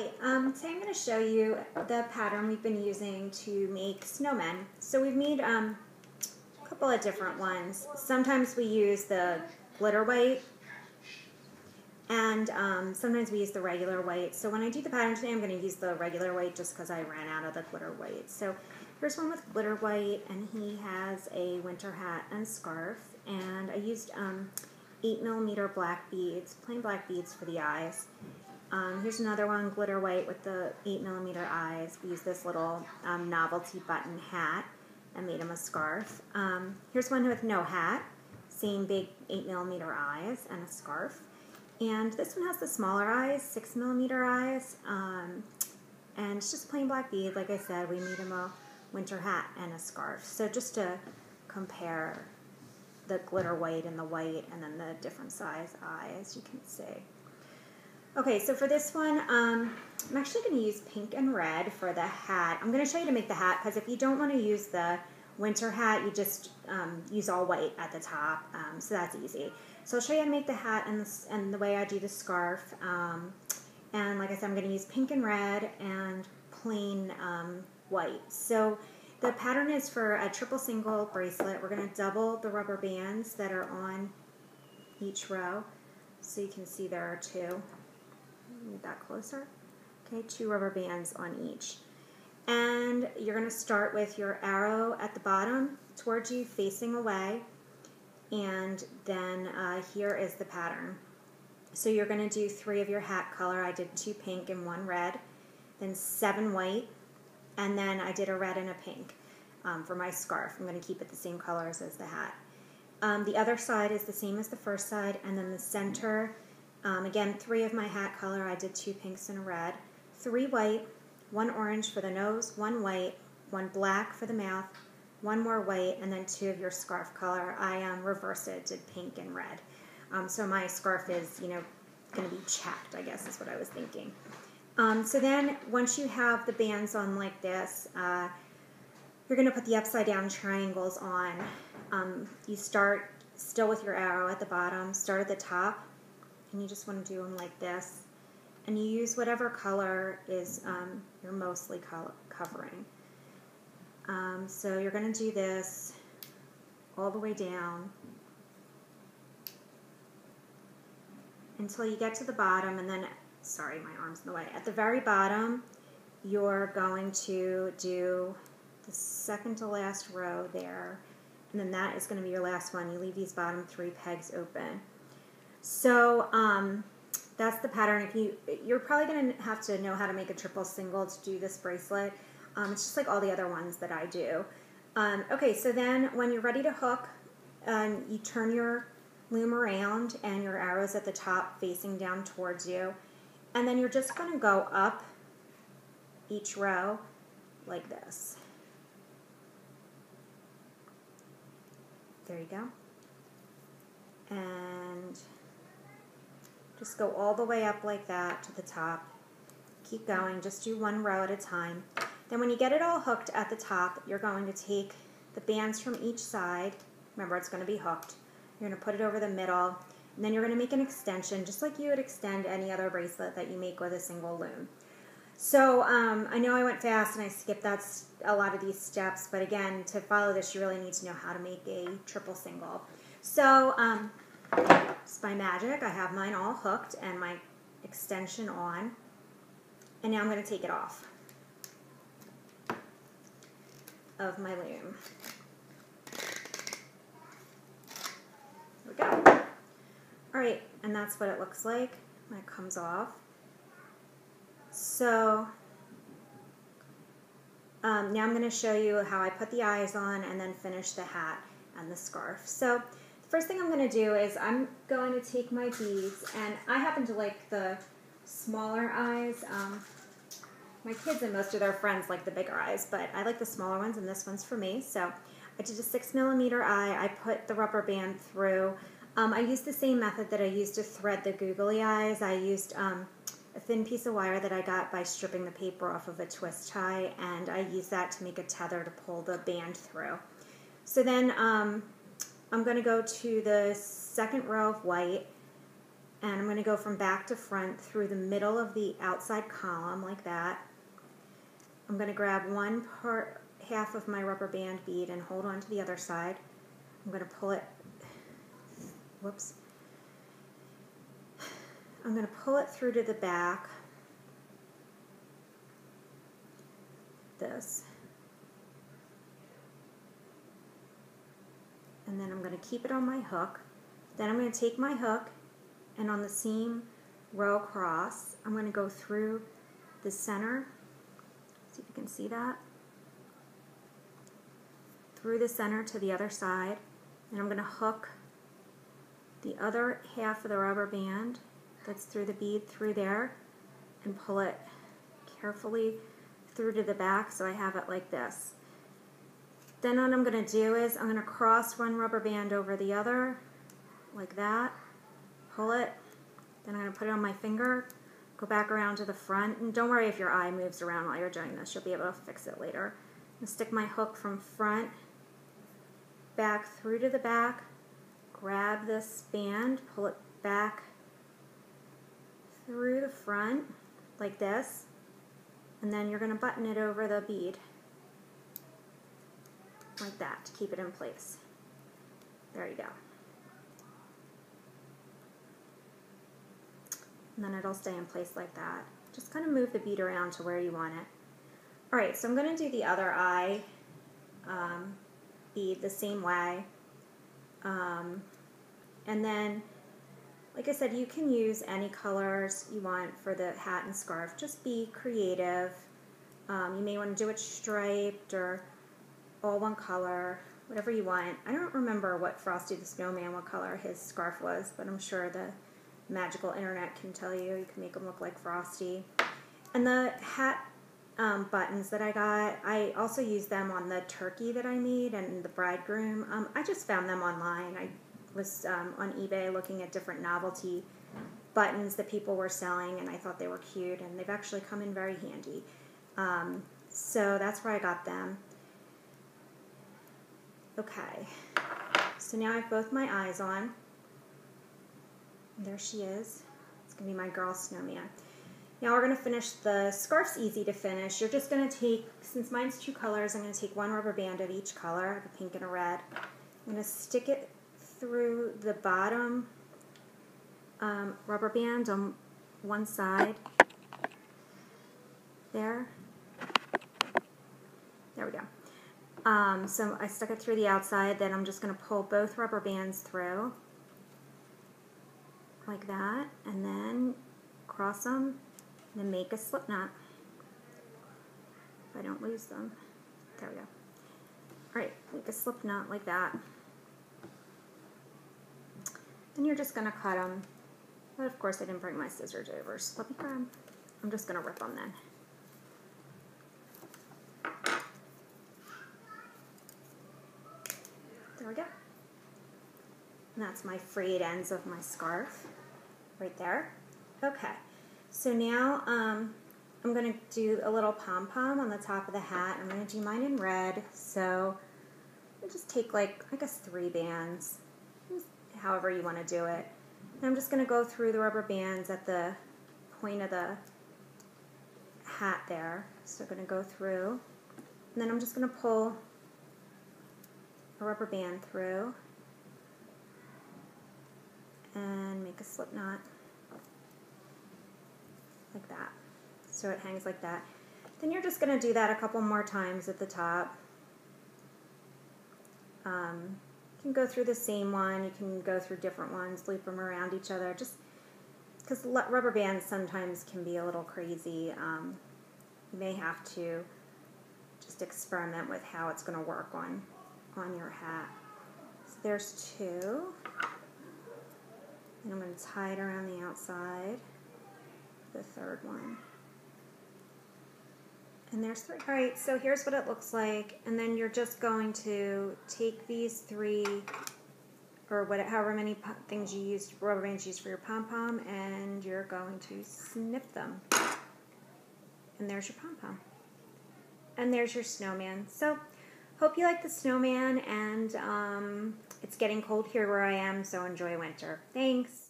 Hi, um, today I'm going to show you the pattern we've been using to make snowmen. So we've made um, a couple of different ones. Sometimes we use the glitter white and um, sometimes we use the regular white. So when I do the pattern today, I'm going to use the regular white just because I ran out of the glitter white. So here's one with glitter white and he has a winter hat and scarf and I used um, 8 millimeter black beads, plain black beads for the eyes. Um, here's another one, glitter white with the 8 millimeter eyes. We used this little um, novelty button hat and made him a scarf. Um, here's one with no hat, same big 8 millimeter eyes and a scarf. And this one has the smaller eyes, 6 millimeter eyes, um, and it's just plain black bead. Like I said, we made him a winter hat and a scarf. So just to compare the glitter white and the white and then the different size eye, as you can see. Okay, so for this one, um, I'm actually going to use pink and red for the hat. I'm going to show you to make the hat because if you don't want to use the winter hat, you just um, use all white at the top, um, so that's easy. So I'll show you how to make the hat and the, and the way I do the scarf. Um, and like I said, I'm going to use pink and red and plain um, white. So the pattern is for a triple single bracelet. We're going to double the rubber bands that are on each row. So you can see there are two. Move that closer. Okay, two rubber bands on each. And you're going to start with your arrow at the bottom towards you facing away. And then uh, here is the pattern. So you're going to do three of your hat color. I did two pink and one red. Then seven white. And then I did a red and a pink um, for my scarf. I'm going to keep it the same colors as the hat. Um, the other side is the same as the first side. And then the center um, again, three of my hat color, I did two pinks and a red. Three white, one orange for the nose, one white, one black for the mouth, one more white, and then two of your scarf color. I um, reversed it, did pink and red. Um, so my scarf is, you know, going to be checked, I guess is what I was thinking. Um, so then once you have the bands on like this, uh, you're going to put the upside down triangles on. Um, you start still with your arrow at the bottom, start at the top, and you just want to do them like this. And you use whatever color is um, you're mostly co covering. Um, so you're going to do this all the way down until you get to the bottom and then, sorry, my arm's in the way. At the very bottom, you're going to do the second to last row there, and then that is going to be your last one. You leave these bottom three pegs open. So um, that's the pattern. If you, you're probably going to have to know how to make a triple single to do this bracelet. Um, it's just like all the other ones that I do. Um, okay, so then when you're ready to hook, um, you turn your loom around and your arrows at the top facing down towards you. And then you're just going to go up each row like this. There you go. Just go all the way up like that to the top. Keep going, just do one row at a time. Then when you get it all hooked at the top, you're going to take the bands from each side. Remember, it's going to be hooked. You're going to put it over the middle, and then you're going to make an extension, just like you would extend any other bracelet that you make with a single loom. So um, I know I went fast and I skipped that a lot of these steps, but again, to follow this, you really need to know how to make a triple single. So um, by magic, I have mine all hooked and my extension on. And now I'm going to take it off of my loom. There we go. Alright, and that's what it looks like when it comes off. So um, now I'm going to show you how I put the eyes on and then finish the hat and the scarf. So First thing I'm going to do is I'm going to take my beads, and I happen to like the smaller eyes. Um, my kids and most of their friends like the bigger eyes, but I like the smaller ones, and this one's for me. So I did a six millimeter eye. I put the rubber band through. Um, I used the same method that I used to thread the googly eyes. I used um, a thin piece of wire that I got by stripping the paper off of a twist tie, and I used that to make a tether to pull the band through. So then um, I'm going to go to the second row of white and I'm going to go from back to front through the middle of the outside column like that. I'm going to grab one part, half of my rubber band bead and hold on to the other side. I'm going to pull it, whoops. I'm going to pull it through to the back, this. And then I'm going to keep it on my hook. Then I'm going to take my hook and on the seam row across, I'm going to go through the center. See if you can see that. Through the center to the other side. And I'm going to hook the other half of the rubber band that's through the bead through there and pull it carefully through to the back so I have it like this. Then what I'm going to do is I'm going to cross one rubber band over the other like that pull it, then I'm going to put it on my finger, go back around to the front, and don't worry if your eye moves around while you're doing this, you'll be able to fix it later. I'm stick my hook from front, back through to the back, grab this band, pull it back through the front like this, and then you're going to button it over the bead like that to keep it in place. There you go. and then it'll stay in place like that. Just kind of move the bead around to where you want it. Alright, so I'm going to do the other eye um, bead the same way. Um, and then, like I said, you can use any colors you want for the hat and scarf. Just be creative. Um, you may want to do it striped or all one color, whatever you want. I don't remember what Frosty the Snowman, what color his scarf was, but I'm sure the magical internet can tell you. You can make them look like Frosty. And the hat um, buttons that I got, I also used them on the turkey that I made and the bridegroom. Um, I just found them online. I was um, on eBay looking at different novelty buttons that people were selling, and I thought they were cute, and they've actually come in very handy. Um, so that's where I got them. Okay, so now I have both my eyes on. There she is. It's to be my girl snowman. Now we're to finish the scarf's easy to finish. You're just to take, since mine's two colors, I'm to take one rubber band of each color, a pink and a red. I'm to stick it through the bottom um, rubber band on one side. There we go. Um, so I stuck it through the outside, then I'm just going to pull both rubber bands through like that and then cross them and then make a slip knot. If I don't lose them there we go. Alright make a slip knot like that. Then you're just gonna cut them but of course I didn't bring my scissors over so let me grab I'm just gonna rip them then there we go and that's my frayed ends of my scarf right there. Okay, so now um, I'm going to do a little pom-pom on the top of the hat. I'm going to do mine in red, so I'll just take like, I guess three bands, however you want to do it. And I'm just going to go through the rubber bands at the point of the hat there. So I'm going to go through, and then I'm just going to pull a rubber band through and make a slip knot like that. So it hangs like that. Then you're just going to do that a couple more times at the top. Um, you can go through the same one, you can go through different ones, loop them around each other, just because rubber bands sometimes can be a little crazy. Um, you may have to just experiment with how it's going to work on, on your hat. So there's two. And I'm going to tie it around the outside, the third one. And there's three. All right, so here's what it looks like. And then you're just going to take these three, or whatever, however many things you used, rubber bands you use for your pom-pom, and you're going to snip them. And there's your pom-pom. And there's your snowman. So, hope you like the snowman, and um, it's getting cold here where I am, so enjoy winter. Thanks.